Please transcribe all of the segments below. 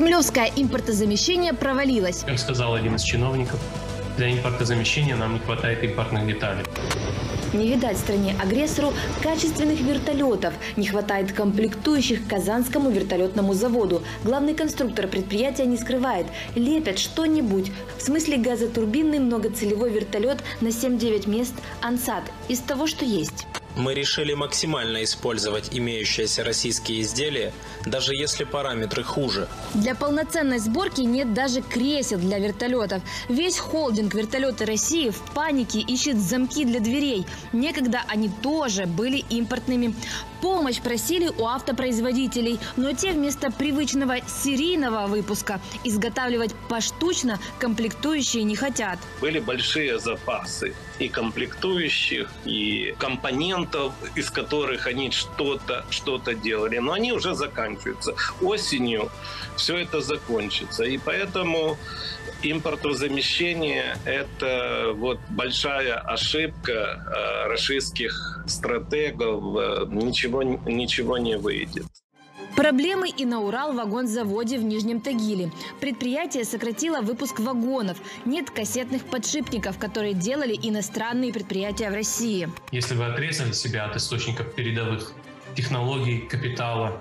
Кремлевское импортозамещение провалилось. Как сказал один из чиновников, для импортозамещения нам не хватает импортных деталей. Не видать стране-агрессору качественных вертолетов. Не хватает комплектующих к Казанскому вертолетному заводу. Главный конструктор предприятия не скрывает. Лепят что-нибудь. В смысле газотурбинный многоцелевой вертолет на 7-9 мест «Ансат» из того, что есть. Мы решили максимально использовать имеющиеся российские изделия, даже если параметры хуже. Для полноценной сборки нет даже кресел для вертолетов. Весь холдинг «Вертолеты России» в панике ищет замки для дверей. Некогда они тоже были импортными. Помощь просили у автопроизводителей, но те вместо привычного серийного выпуска изготавливать поштучно комплектующие не хотят. Были большие запасы и комплектующих, и компонентов, из которых они что-то что делали. Но они уже заканчиваются. Осенью все это закончится. И поэтому импортозамещение – это вот большая ошибка э, российских стратегов. Э, ничего, ничего не выйдет. Проблемы и на Урал-вагонзаводе в Нижнем Тагиле. Предприятие сократило выпуск вагонов. Нет кассетных подшипников, которые делали иностранные предприятия в России. Если вы отрезали себя от источников передовых технологий, капитала,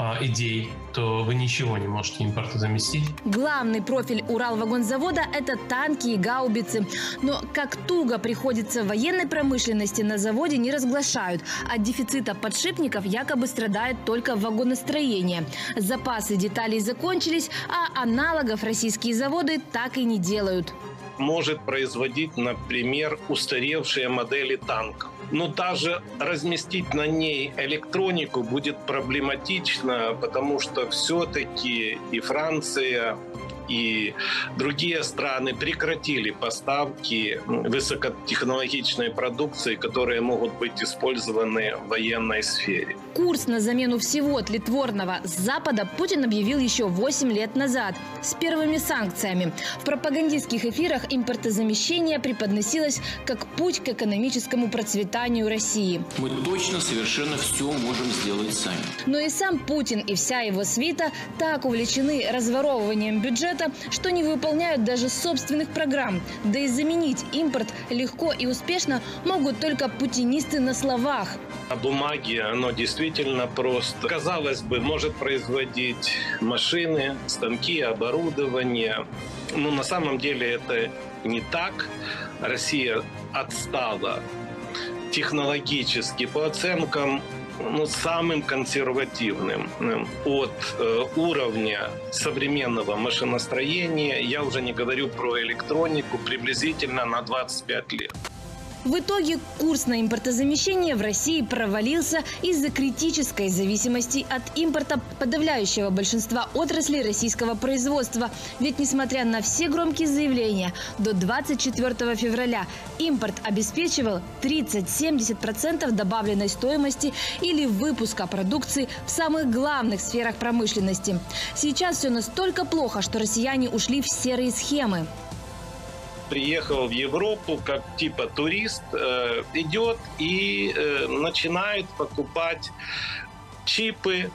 а, идей, то вы ничего не можете импортозаместить. Главный профиль Уралвагонзавода – это танки и гаубицы. Но как туго приходится военной промышленности на заводе не разглашают. От дефицита подшипников якобы страдает только вагоностроение. Запасы деталей закончились, а аналогов российские заводы так и не делают. Может производить, например, устаревшие модели танков но даже разместить на ней электронику будет проблематично, потому что все-таки и Франция, и другие страны прекратили поставки высокотехнологичной продукции, которые могут быть использованы в военной сфере. Курс на замену всего тлетворного с Запада Путин объявил еще 8 лет назад с первыми санкциями. В пропагандистских эфирах импортозамещение преподносилось как путь к экономическому процветанию России. Мы точно совершенно все можем сделать сами. Но и сам Путин и вся его свита так увлечены разворовыванием бюджета, бюджета, что не выполняют даже собственных программ. Да и заменить импорт легко и успешно могут только путинисты на словах. На бумаге оно действительно просто. Казалось бы, может производить машины, станки, оборудование. Но на самом деле это не так. Россия отстала технологически по оценкам ну, самым консервативным от э, уровня современного машиностроения. Я уже не говорю про электронику, приблизительно на 25 лет. В итоге курс на импортозамещение в России провалился из-за критической зависимости от импорта подавляющего большинства отраслей российского производства. Ведь несмотря на все громкие заявления, до 24 февраля импорт обеспечивал 30-70% добавленной стоимости или выпуска продукции в самых главных сферах промышленности. Сейчас все настолько плохо, что россияне ушли в серые схемы приехал в Европу как типа турист, э, идет и э, начинает покупать чипы,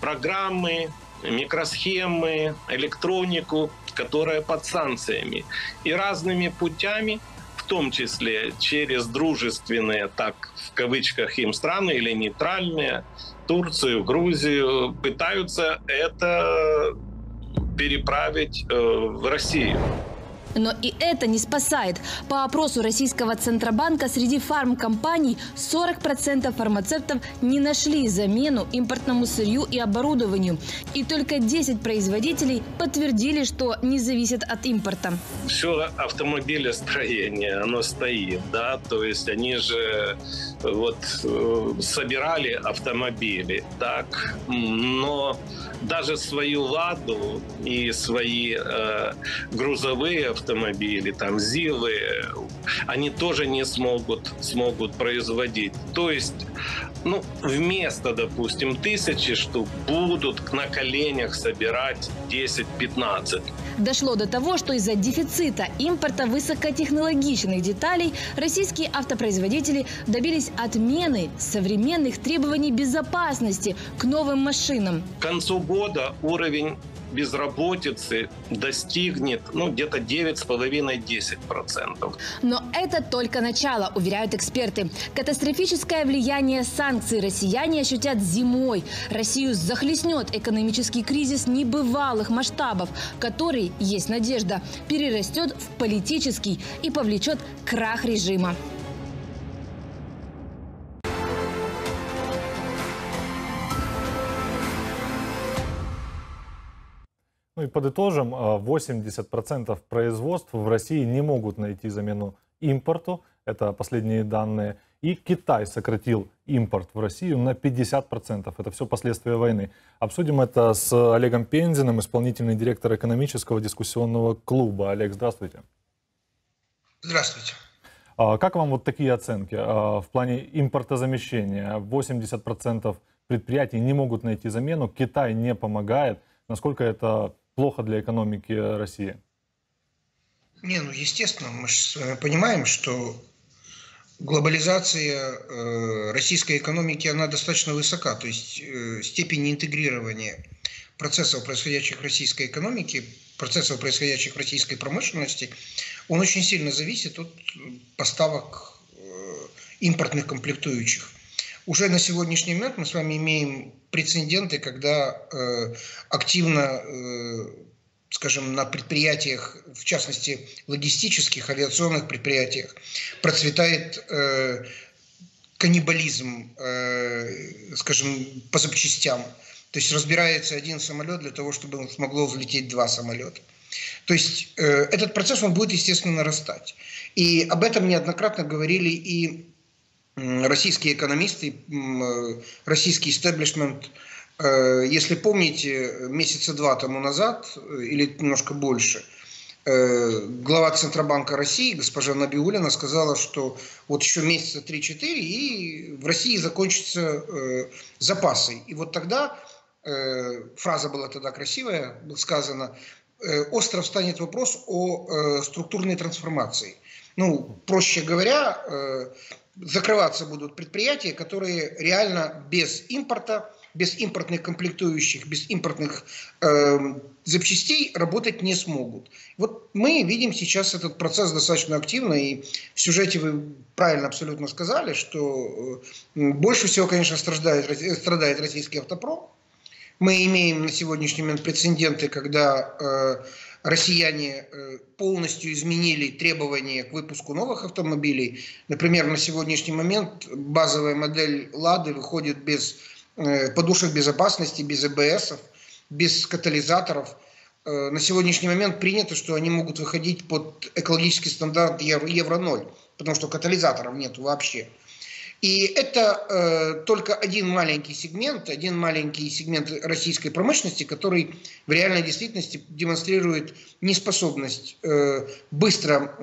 программы, микросхемы, электронику, которая под санкциями. И разными путями, в том числе через дружественные, так в кавычках им страны или нейтральные, Турцию, Грузию, пытаются это переправить э, в Россию. Но и это не спасает. По опросу российского Центробанка среди фармкомпаний 40% фармацевтов не нашли замену импортному сырью и оборудованию. И только 10 производителей подтвердили, что не зависят от импорта. Все автомобилестроение, оно стоит, да, то есть они же вот э, собирали автомобили, так, но даже свою «Ладу» и свои э, грузовые автомобили, там ЗИЛы, они тоже не смогут, смогут производить. То есть ну, вместо, допустим, тысячи штук будут на коленях собирать 10-15. Дошло до того, что из-за дефицита импорта высокотехнологичных деталей российские автопроизводители добились отмены современных требований безопасности к новым машинам. К концу года уровень безработицы достигнет ну, где-то 9,5-10%. Но это только начало, уверяют эксперты. Катастрофическое влияние санкций россияне ощутят зимой. Россию захлестнет экономический кризис небывалых масштабов, который, есть надежда, перерастет в политический и повлечет крах режима. Ну и подытожим, 80% а, производств в России не могут найти замену импорту, это последние данные. И Китай сократил импорт в Россию на 50%. Это все последствия войны. Обсудим это с Олегом Пензиным, исполнительный директор экономического дискуссионного клуба. Олег, здравствуйте. Здравствуйте. А, как вам вот такие оценки а, в плане импортозамещения? 80% предприятий не могут найти замену, Китай не помогает. Насколько это плохо для экономики России? Не, ну естественно, мы же понимаем, что глобализация э, российской экономики, она достаточно высока, то есть э, степень интегрирования процессов, происходящих в российской экономике, процессов, происходящих в российской промышленности, он очень сильно зависит от поставок э, импортных комплектующих. Уже на сегодняшний момент мы с вами имеем прецеденты, когда э, активно, э, скажем, на предприятиях, в частности, логистических, авиационных предприятиях, процветает э, каннибализм, э, скажем, по запчастям. То есть разбирается один самолет для того, чтобы смогло взлететь два самолета. То есть э, этот процесс, он будет, естественно, нарастать. И об этом неоднократно говорили и российские экономисты, э, российский истеблишмент, э, если помните, месяца два тому назад, э, или немножко больше, глава Центробанка России, госпожа Набиулина, сказала, что вот еще месяца 3-4, и в России закончатся запасы. И вот тогда, фраза была тогда красивая, сказано, остров станет вопрос о структурной трансформации. Ну, проще говоря, закрываться будут предприятия, которые реально без импорта, без импортных комплектующих, без импортных э, запчастей работать не смогут. Вот мы видим сейчас этот процесс достаточно активно, и в сюжете вы правильно абсолютно сказали, что э, больше всего, конечно, страдает, страдает российский автопром. Мы имеем на сегодняшний момент прецеденты, когда э, россияне э, полностью изменили требования к выпуску новых автомобилей. Например, на сегодняшний момент базовая модель «Лады» выходит без э, подушек безопасности, без АБС, без катализаторов. Э, на сегодняшний момент принято, что они могут выходить под экологический стандарт Евро-0, потому что катализаторов нет вообще. И это э, только один маленький сегмент, один маленький сегмент российской промышленности, который в реальной действительности демонстрирует неспособность э, быстро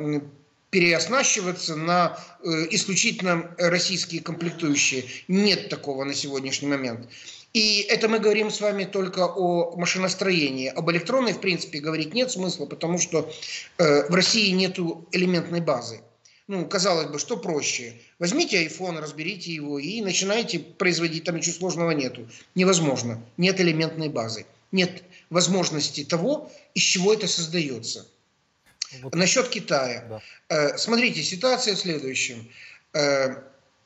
переоснащиваться на э, исключительно российские комплектующие. Нет такого на сегодняшний момент. И это мы говорим с вами только о машиностроении. Об электронной, в принципе, говорить нет смысла, потому что э, в России нет элементной базы ну, казалось бы, что проще? Возьмите iPhone, разберите его и начинайте производить, там ничего сложного нету. Невозможно. Нет элементной базы. Нет возможности того, из чего это создается. Вот. Насчет Китая. Да. Э, смотрите, ситуация в следующем.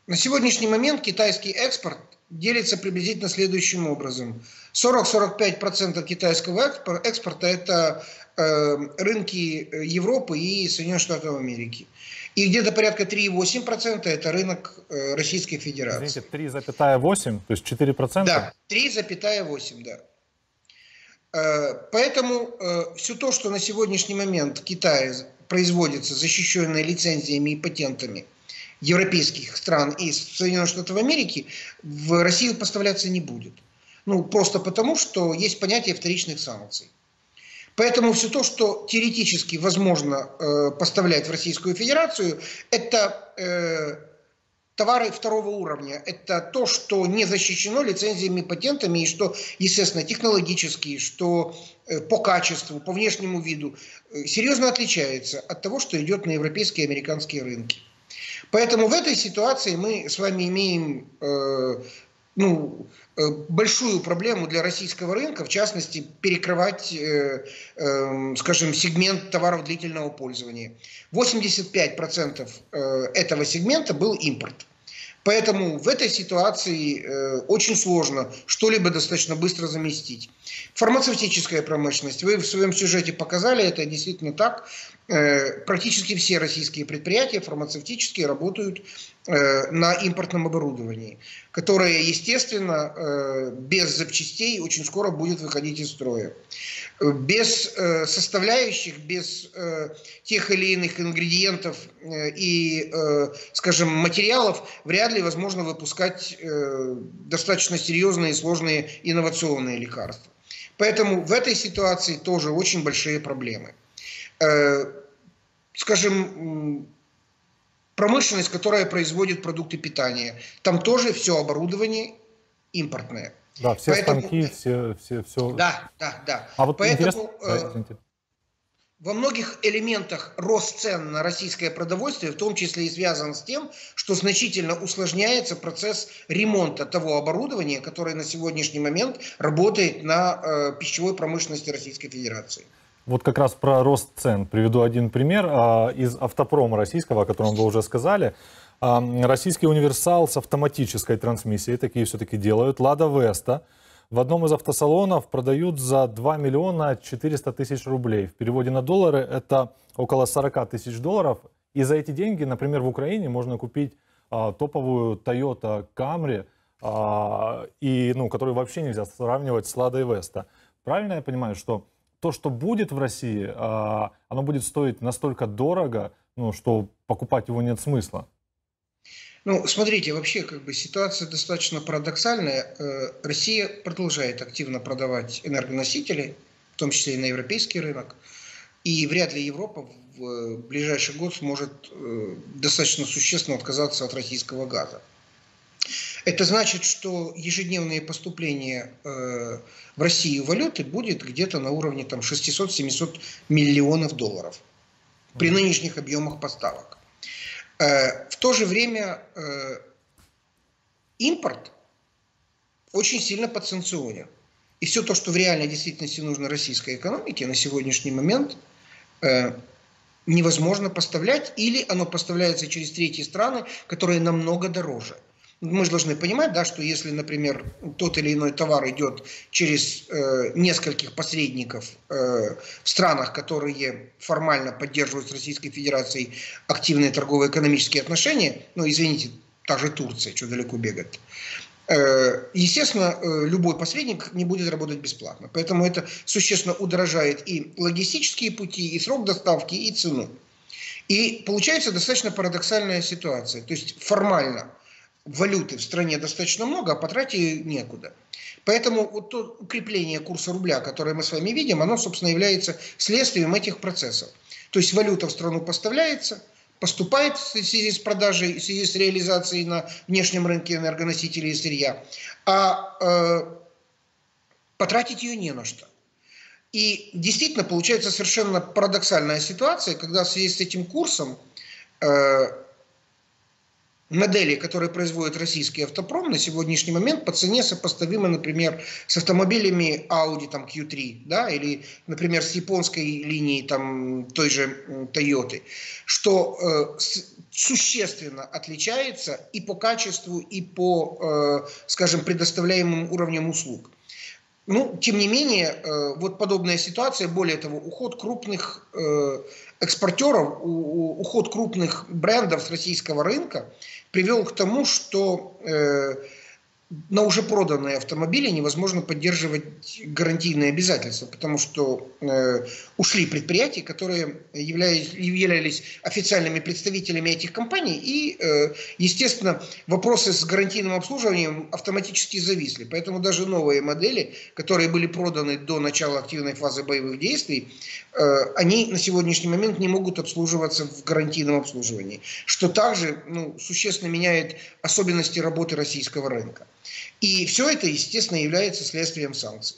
Э, на сегодняшний момент китайский экспорт делится приблизительно следующим образом. 40-45% китайского экспорта – это э, рынки Европы и Соединенных Штатов Америки. И где-то порядка 3,8% это рынок э, Российской Федерации. Извините, 3,8, то есть 4%? Да, 3,8, да. Э, поэтому э, все то, что на сегодняшний момент в Китае производится, защищенное лицензиями и патентами европейских стран и Соединенных Штатов Америки, в Россию поставляться не будет. Ну, просто потому, что есть понятие вторичных санкций. Поэтому все то, что теоретически возможно э, поставлять в Российскую Федерацию, это э, товары второго уровня. Это то, что не защищено лицензиями, патентами, и что, естественно, технологически, что э, по качеству, по внешнему виду э, серьезно отличается от того, что идет на европейские и американские рынки. Поэтому в этой ситуации мы с вами имеем э, ну, э, большую проблему для российского рынка, в частности, перекрывать, э, э, скажем, сегмент товаров длительного пользования. 85% э, этого сегмента был импорт. Поэтому в этой ситуации э, очень сложно что-либо достаточно быстро заместить. Фармацевтическая промышленность. Вы в своем сюжете показали, это действительно так. Э, практически все российские предприятия фармацевтические работают на импортном оборудовании, которое, естественно, э, без запчастей очень скоро будет выходить из строя. Без составляющих, без тех или иных ингредиентов и, скажем, материалов вряд ли возможно выпускать достаточно серьезные и сложные инновационные лекарства. Поэтому в этой ситуации тоже очень большие проблемы скажем, промышленность, которая производит продукты питания. Там тоже все оборудование импортное. Да, все Поэтому... станки, все, все, все. Да, да, да. А вот Поэтому э, во многих элементах рост цен на российское продовольствие, в том числе и связан с тем, что значительно усложняется процесс ремонта того оборудования, которое на сегодняшний момент работает на э, пищевой промышленности Российской Федерации. Вот как раз про рост цен. Приведу один пример а, из автопрома российского, о котором вы уже сказали. А, российский универсал с автоматической трансмиссией, такие все-таки делают. Лада Веста в одном из автосалонов продают за 2 миллиона 400 тысяч рублей. В переводе на доллары это около 40 тысяч долларов. И за эти деньги, например, в Украине можно купить а, топовую Toyota Camry, и, ну, которую вообще нельзя сравнивать с Ладой Веста. Правильно я понимаю, что то, что будет в России, а, оно будет стоить настолько дорого, ну, что покупать его нет смысла. Ну, смотрите, вообще как бы ситуация достаточно парадоксальная. Э, Россия продолжает активно продавать энергоносители, в том числе и на европейский рынок. И вряд ли Европа в ближайший год сможет э, достаточно существенно отказаться от российского газа. Это значит, что ежедневные поступления э, в Россию валюты будет где-то на уровне там, 600-700 миллионов долларов при нынешних объемах поставок. Э, в то же время э, импорт очень сильно подсанкционен. И все то, что в реальной действительности нужно российской экономике на сегодняшний момент, невозможно поставлять, или оно поставляется через третьи страны, которые намного дороже – мы же должны понимать, да, что если, например, тот или иной товар идет через э, нескольких посредников э, в странах, которые формально поддерживают с Российской Федерацией активные торгово-экономические отношения, ну, извините, та же Турция, что далеко бегать, э, естественно, э, любой посредник не будет работать бесплатно. Поэтому это существенно удорожает и логистические пути, и срок доставки, и цену. И получается достаточно парадоксальная ситуация. То есть формально валюты в стране достаточно много, а потратить некуда. Поэтому вот то укрепление курса рубля, которое мы с вами видим, оно, собственно, является следствием этих процессов. То есть валюта в страну поставляется, поступает в связи с продажей, в связи с реализацией на внешнем рынке энергоносителей и сырья, а э, потратить ее не на что. И действительно получается совершенно парадоксальная ситуация, когда в связи с этим курсом э, модели, которые производит российский автопром, на сегодняшний момент по цене сопоставимы, например, с автомобилями Audi там, Q3, да, или, например, с японской линией там, той же Toyota, что э, существенно отличается и по качеству, и по, э, скажем, предоставляемым уровням услуг. Ну, тем не менее, э, вот подобная ситуация, более того, уход крупных э, экспортеров, уход крупных брендов с российского рынка привел к тому, что э, на уже проданные автомобили невозможно поддерживать гарантийные обязательства, потому что э, ушли предприятия, которые являлись, являлись официальными представителями этих компаний, и, э, естественно, вопросы с гарантийным обслуживанием автоматически зависли. Поэтому даже новые модели, которые были проданы до начала активной фазы боевых действий, э, они на сегодняшний момент не могут обслуживаться в гарантийном обслуживании, что также ну, существенно меняет особенности работы российского рынка. И все это, естественно, является следствием санкций.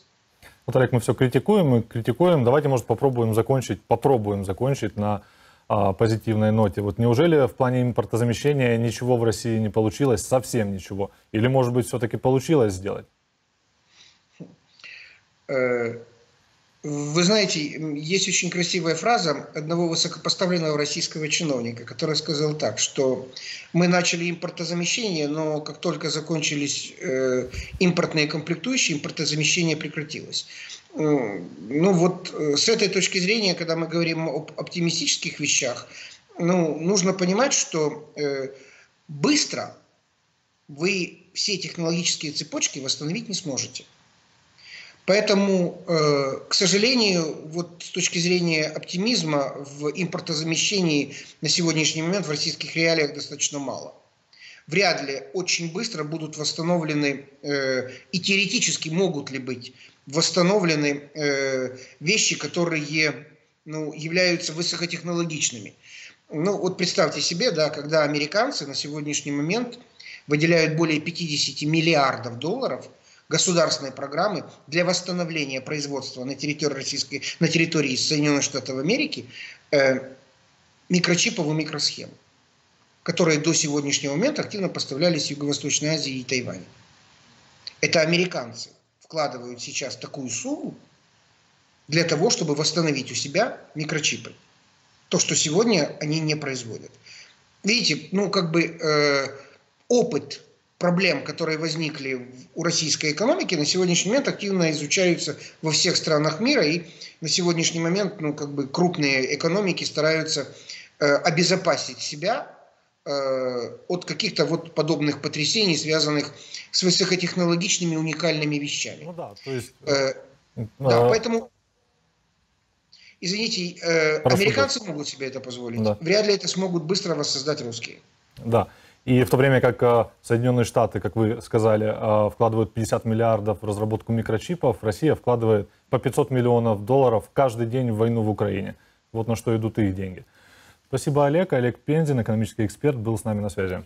Вот, Олег, мы все критикуем и критикуем. Давайте, может, попробуем закончить, попробуем закончить на а, позитивной ноте. Вот неужели в плане импортозамещения ничего в России не получилось, совсем ничего? Или, может быть, все-таки получилось сделать? Вы знаете, есть очень красивая фраза одного высокопоставленного российского чиновника, который сказал так, что мы начали импортозамещение, но как только закончились э, импортные комплектующие, импортозамещение прекратилось. Э, Ну вот э, с этой точки зрения, когда мы говорим об оптимистических вещах, ну, нужно понимать, что быстро вы все технологические цепочки восстановить не сможете. Поэтому, э, к сожалению, вот с точки зрения оптимизма в импортозамещении на сегодняшний момент в российских реалиях достаточно мало. Вряд ли очень быстро будут восстановлены э, и теоретически могут ли быть восстановлены э, вещи, которые ну, являются высокотехнологичными. Ну вот представьте себе, да, когда американцы на сегодняшний момент выделяют более 50 миллиардов долларов – государственной программы для восстановления производства на территории Российской, на территории Соединенных Штатов Америки э, микрочипов и микросхем, которые до сегодняшнего момента активно поставлялись в Юго-Восточной Азии и Тайване. Это американцы вкладывают сейчас такую сумму для того, чтобы восстановить у себя микрочипы. То, что сегодня они не производят. Видите, ну как бы э, опыт проблем, которые возникли у российской экономики, на сегодняшний момент активно изучаются во всех странах мира. И на сегодняшний момент ну, как бы крупные экономики стараются э, обезопасить себя э, от каких-то вот подобных потрясений, связанных с высокотехнологичными уникальными вещами. Ну да, то есть... Э, э, да, э, поэтому, извините, э, Прошу американцы могут себе это позволить. Да. Вряд ли это смогут быстро воссоздать русские. Да. И в то время как э, Соединенные Штаты, как вы сказали, э, вкладывают 50 миллиардов в разработку микрочипов, Россия вкладывает по 500 миллионов долларов каждый день в войну в Украине. Вот на что идут их деньги. Спасибо, Олег. Олег Пензин, экономический эксперт, был с нами на связи.